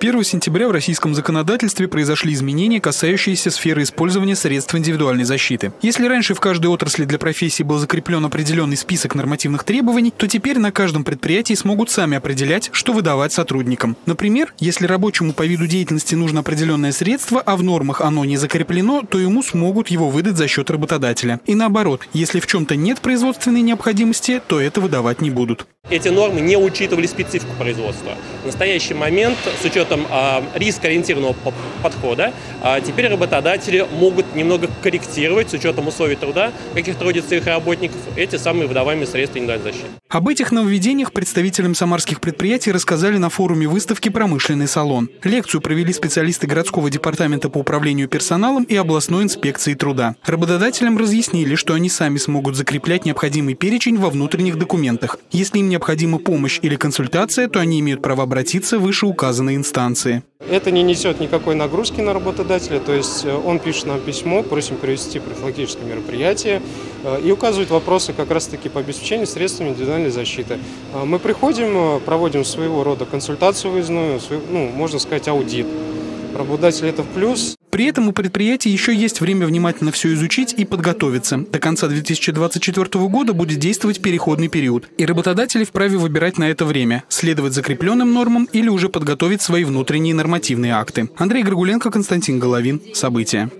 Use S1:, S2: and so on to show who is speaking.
S1: 1 сентября в российском законодательстве произошли изменения, касающиеся сферы использования средств индивидуальной защиты. Если раньше в каждой отрасли для профессии был закреплен определенный список нормативных требований, то теперь на каждом предприятии смогут сами определять, что выдавать сотрудникам. Например, если рабочему по виду деятельности нужно определенное средство, а в нормах оно не закреплено, то ему смогут его выдать за счет работодателя. И наоборот, если в чем-то нет производственной необходимости, то это выдавать не будут.
S2: Эти нормы не учитывали специфику производства. В настоящий момент, с учетом а, риска-ориентированного подхода, а, теперь работодатели могут немного корректировать с учетом условий труда, каких трудится их работников, эти самые выдаваемые средства индивидуальной защиты.
S1: Об этих нововведениях представителям самарских предприятий рассказали на форуме выставки «Промышленный салон». Лекцию провели специалисты городского департамента по управлению персоналом и областной инспекции труда. Работодателям разъяснили, что они сами смогут закреплять необходимый перечень во внутренних документах. Если им необходима помощь или консультация, то они имеют право обратиться в вышеуказанные инстанции.
S3: Это не несет никакой нагрузки на работодателя, то есть э, он пишет нам письмо, просим провести профилактическое мероприятие э, и указывает вопросы как раз-таки по обеспечению средствами индивидуальной защиты. Э, мы приходим, проводим своего рода консультацию выездную, ну, можно сказать, аудит. Работодатель это в плюс.
S1: При этом у предприятий еще есть время внимательно все изучить и подготовиться. До конца 2024 года будет действовать переходный период, и работодатели вправе выбирать на это время, следовать закрепленным нормам или уже подготовить свои внутренние нормативные акты. Андрей Григуленко, Константин Головин. События.